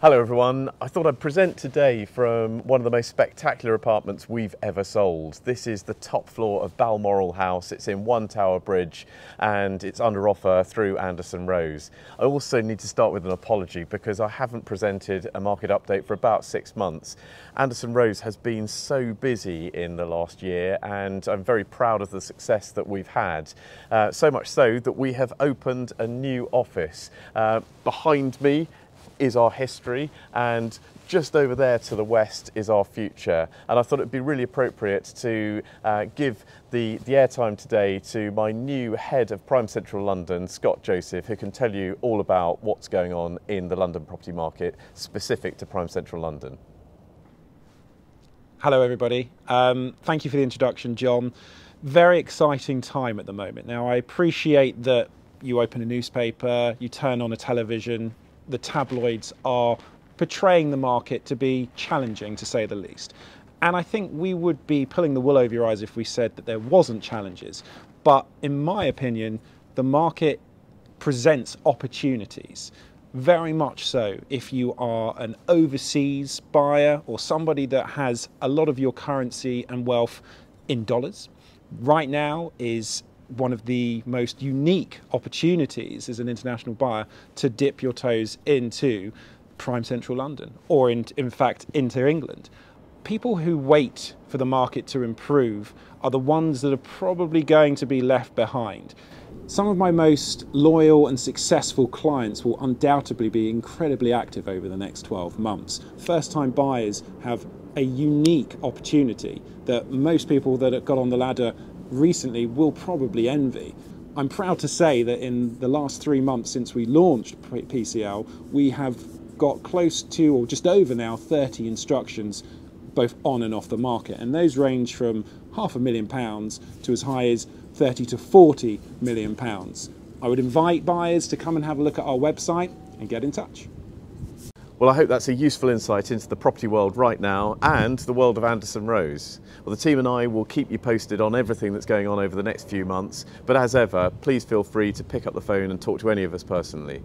Hello everyone. I thought I'd present today from one of the most spectacular apartments we've ever sold. This is the top floor of Balmoral House. It's in One Tower Bridge and it's under offer through Anderson Rose. I also need to start with an apology because I haven't presented a market update for about six months. Anderson Rose has been so busy in the last year and I'm very proud of the success that we've had. Uh, so much so that we have opened a new office. Uh, behind me is our history and just over there to the west is our future. And I thought it'd be really appropriate to uh, give the, the airtime today to my new head of Prime Central London, Scott Joseph, who can tell you all about what's going on in the London property market specific to Prime Central London. Hello, everybody. Um, thank you for the introduction, John. Very exciting time at the moment. Now, I appreciate that you open a newspaper, you turn on a television, the tabloids are portraying the market to be challenging, to say the least. And I think we would be pulling the wool over your eyes if we said that there wasn't challenges. But in my opinion, the market presents opportunities. Very much so if you are an overseas buyer or somebody that has a lot of your currency and wealth in dollars. Right now is one of the most unique opportunities as an international buyer to dip your toes into prime central London or in, in fact into England. People who wait for the market to improve are the ones that are probably going to be left behind. Some of my most loyal and successful clients will undoubtedly be incredibly active over the next 12 months. First time buyers have a unique opportunity that most people that have got on the ladder recently will probably envy. I'm proud to say that in the last three months since we launched PCL, we have got close to, or just over now, 30 instructions both on and off the market. And those range from half a million pounds to as high as 30 to 40 million pounds. I would invite buyers to come and have a look at our website and get in touch. Well, I hope that's a useful insight into the property world right now and the world of Anderson Rose. Well, the team and I will keep you posted on everything that's going on over the next few months, but as ever, please feel free to pick up the phone and talk to any of us personally.